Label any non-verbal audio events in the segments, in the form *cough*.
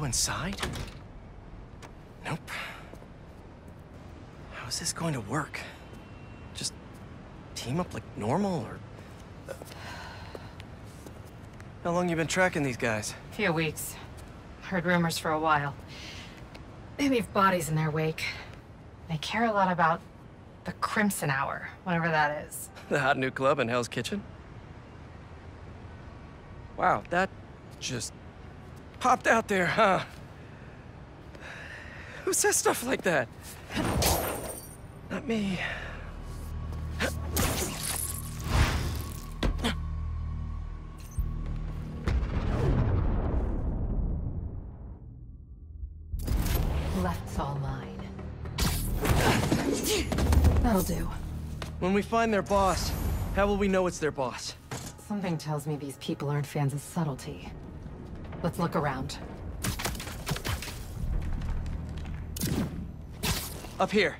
go inside? Nope. How is this going to work? Just team up like normal, or... uh, How long you been tracking these guys? A Few weeks. Heard rumors for a while. They leave bodies in their wake. They care a lot about the Crimson Hour, whatever that is. The hot new club in Hell's Kitchen? Wow, that just popped out there, huh? Who says stuff like that? Not me. Left's all mine. That'll do. When we find their boss, how will we know it's their boss? Something tells me these people aren't fans of subtlety. Let's look around. Up here.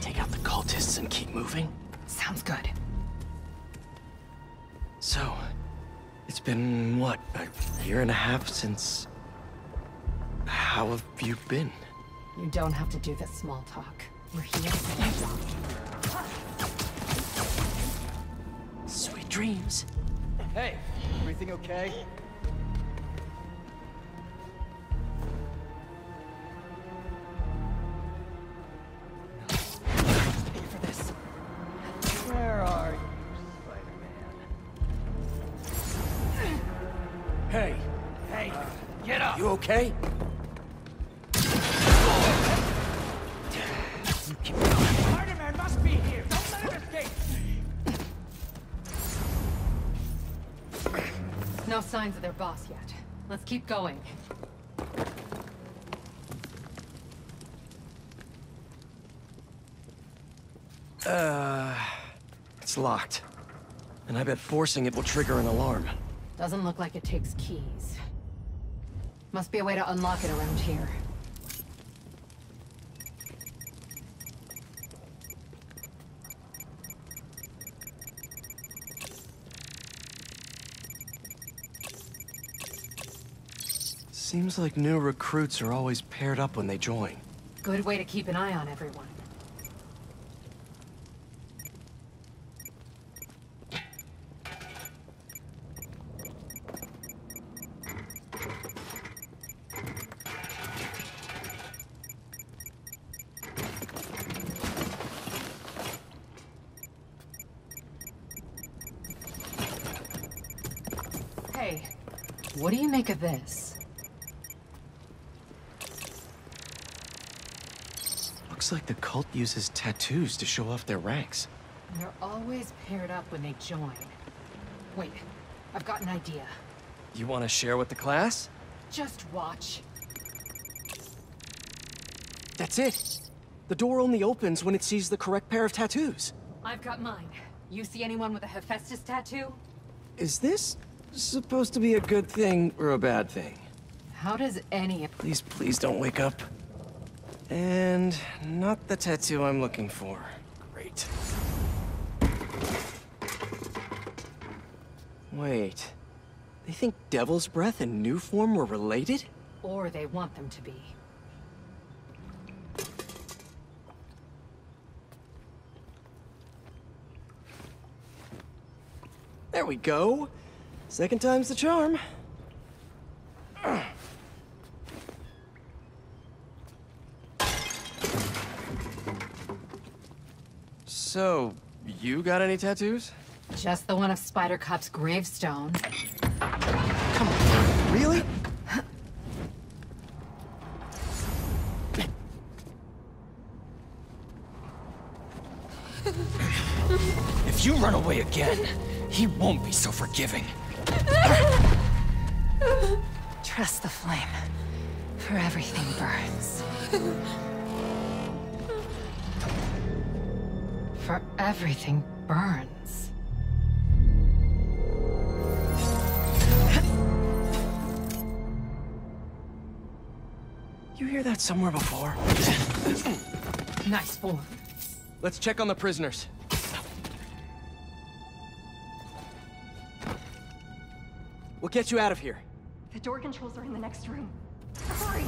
Take out the cultists and keep moving? Sounds good. So, it's been, what, a year and a half since... How have you been? You don't have to do this small talk. We're here for the job. Sweet dreams. Hey, everything okay? Pay for this. Where are you, Spider-Man? Hey, hey, get up! You okay? Spider-Man must be here! No signs of their boss yet. Let's keep going. Uh... It's locked. And I bet forcing it will trigger an alarm. Doesn't look like it takes keys. Must be a way to unlock it around here. Seems like new recruits are always paired up when they join. Good way to keep an eye on everyone. Hey, what do you make of this? Looks like the cult uses tattoos to show off their ranks. They're always paired up when they join. Wait, I've got an idea. You want to share with the class? Just watch. That's it. The door only opens when it sees the correct pair of tattoos. I've got mine. You see anyone with a Hephaestus tattoo? Is this supposed to be a good thing or a bad thing? How does any... Please, please don't wake up. And not the tattoo I'm looking for. Great. Wait. They think Devil's Breath and New Form were related? Or they want them to be. There we go. Second time's the charm. So, you got any tattoos? Just the one of Spider Cop's gravestone. Come on, really? If you run away again, he won't be so forgiving. Trust the flame. For everything burns. For everything burns. You hear that somewhere before? Nice form. Let's check on the prisoners. We'll get you out of here. The door controls are in the next room. Hurry!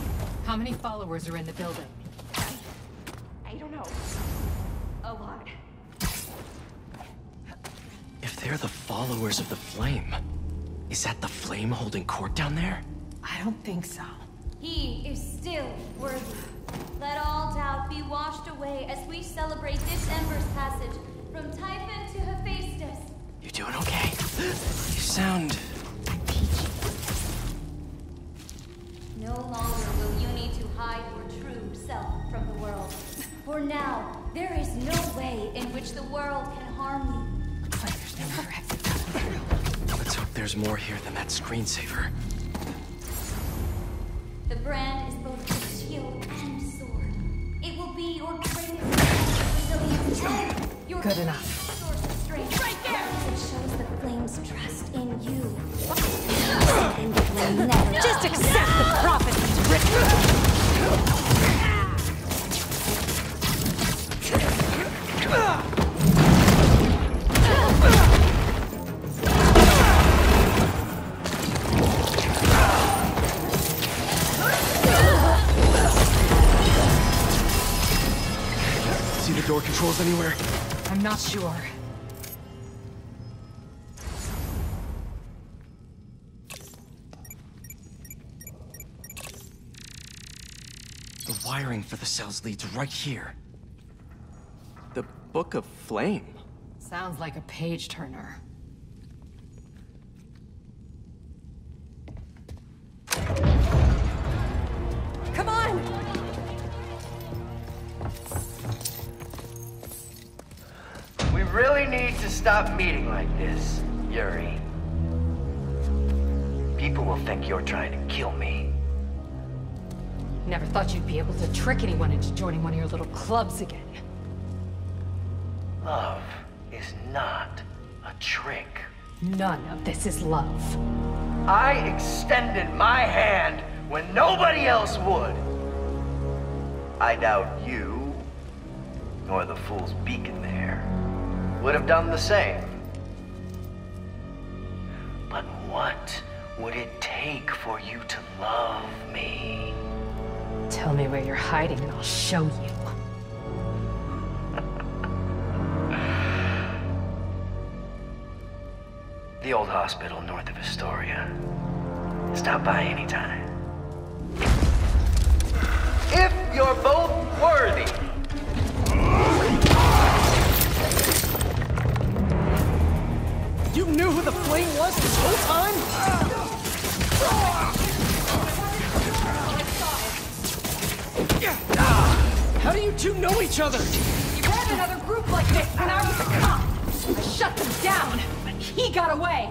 How many followers are in the building? I don't know. A lot. If they're the followers of the flame, is that the flame holding court down there? I don't think so. He is still worthy. Let all doubt be washed away as we celebrate this Ember's passage from Typhon to Hephaestus. You doing okay? You sound... Peachy. No longer will you need to hide your true self from the world. For now, there is no way in which the world can harm you. There's more here than that screensaver. The brand is both your shield and sword. It will be your greatest resilience and your Good enough. source of strength. Right there! It shows the flame's trust in you. *laughs* Just accept the prophecy's written. *laughs* door controls anywhere? I'm not sure. The wiring for the cells leads right here. The Book of Flame. Sounds like a page turner. Come on! Really need to stop meeting like this, Yuri. People will think you're trying to kill me. Never thought you'd be able to trick anyone into joining one of your little clubs again. Love is not a trick. None of this is love. I extended my hand when nobody else would. I doubt you, nor the fool's beacon there, would have done the same. But what would it take for you to love me? Tell me where you're hiding and I'll show you. *laughs* The old hospital north of Astoria. Stop by anytime. If you're both worthy. Knew who the flame was this whole time? How do you two know each other? You had another group like this when I was a cop. I shut them down, but he got away.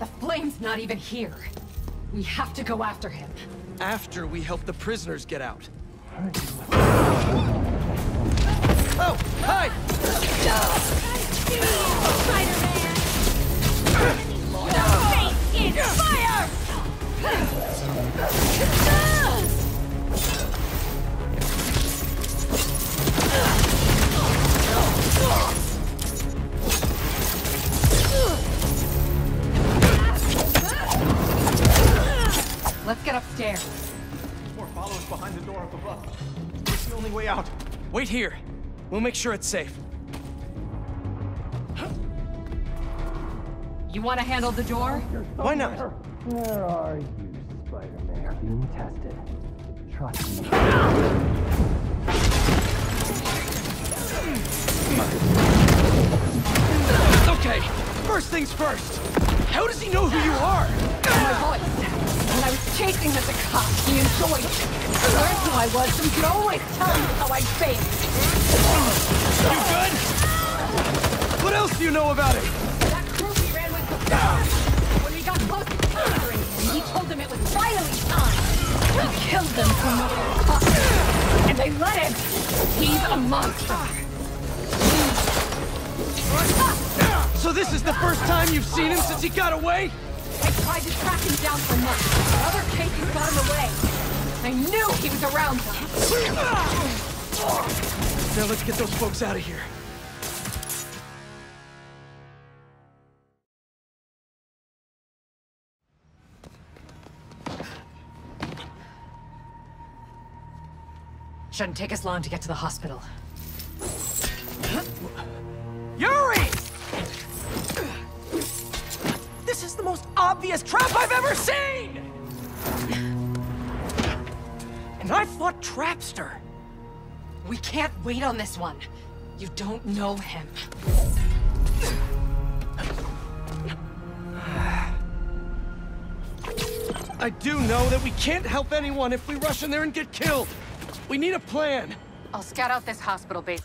The flame's not even here. We have to go after him. After we help the prisoners get out. Oh, hi! Let's get upstairs. More followers behind the door up above. It's the only way out. Wait here. We'll make sure it's safe. You want to handle the door? Why not? Where are you, Spider-Man? Being tested. Trust me. Okay, first things first. How does he know who you are? My voice. When I was chasing him as a cop, he enjoyed it. He learned who I was, so he could always tell me how I failed. You good? What else do you know about it? Killed them for no cause. And they let him. He's a monster. So this is the first time you've seen him since he got away? I tried to track him down for months, but other cases got him away. I knew he was around them. Now let's get those folks out of here. Shouldn't take us long to get to the hospital. Yuri! This is the most obvious trap I've ever seen! And I fought Trapster. We can't wait on this one. You don't know him. I do know that we can't help anyone if we rush in there and get killed. We need a plan. I'll scout out this hospital base.